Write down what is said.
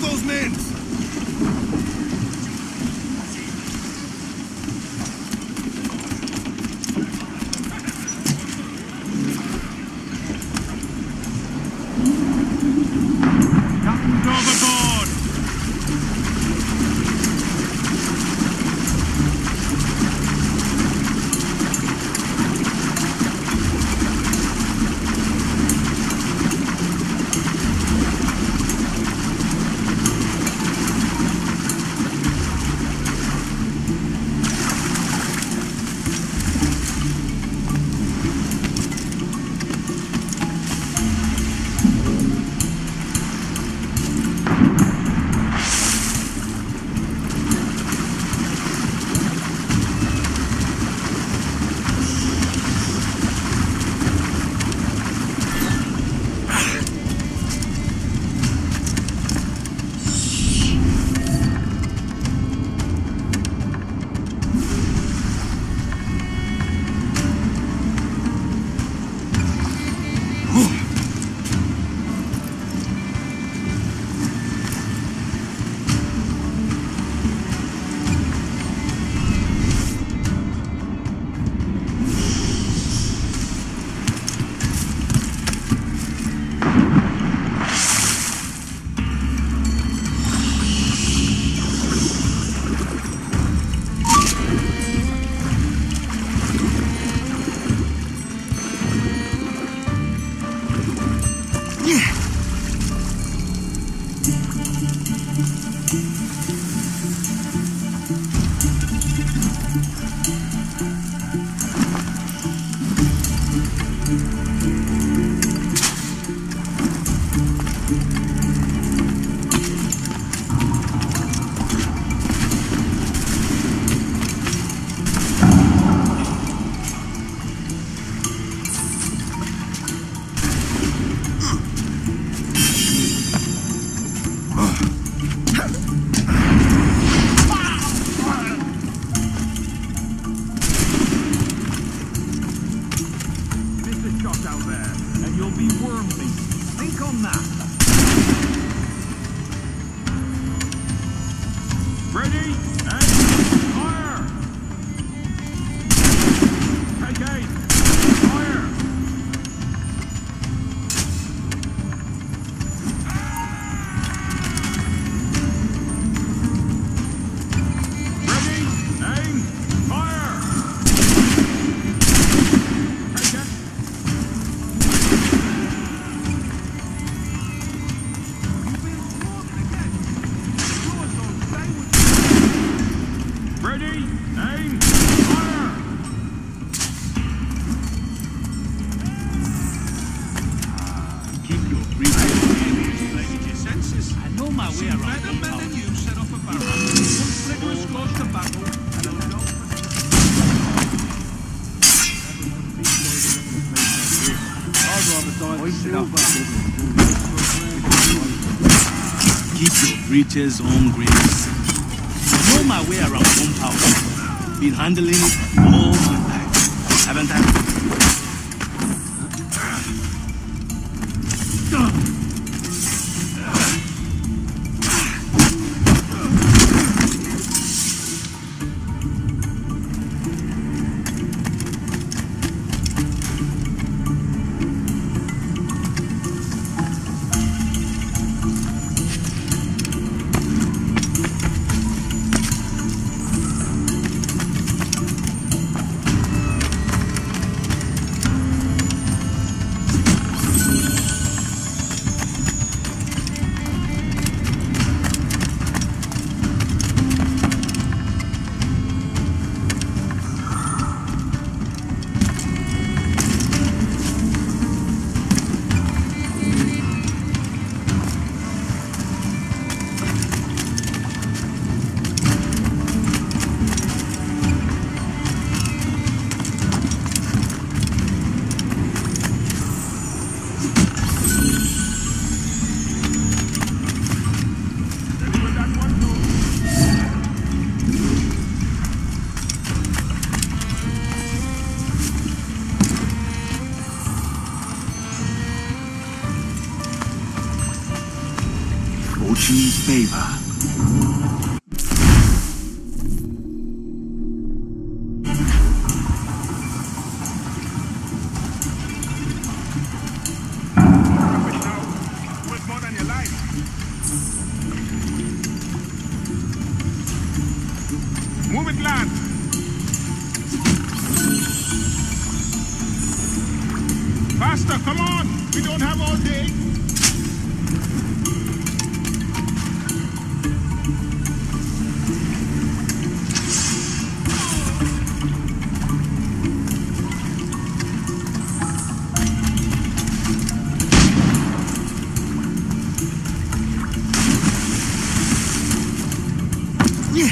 those men! know my way around. Better men than you set off a barrel. Once rigorous goes to battle, and a result Keep your breeches on, Grace. I know my way around gunpowder. Been handling it all my life, haven't I? Favor. Move it, lad. Faster, come on. We don't have all day. 你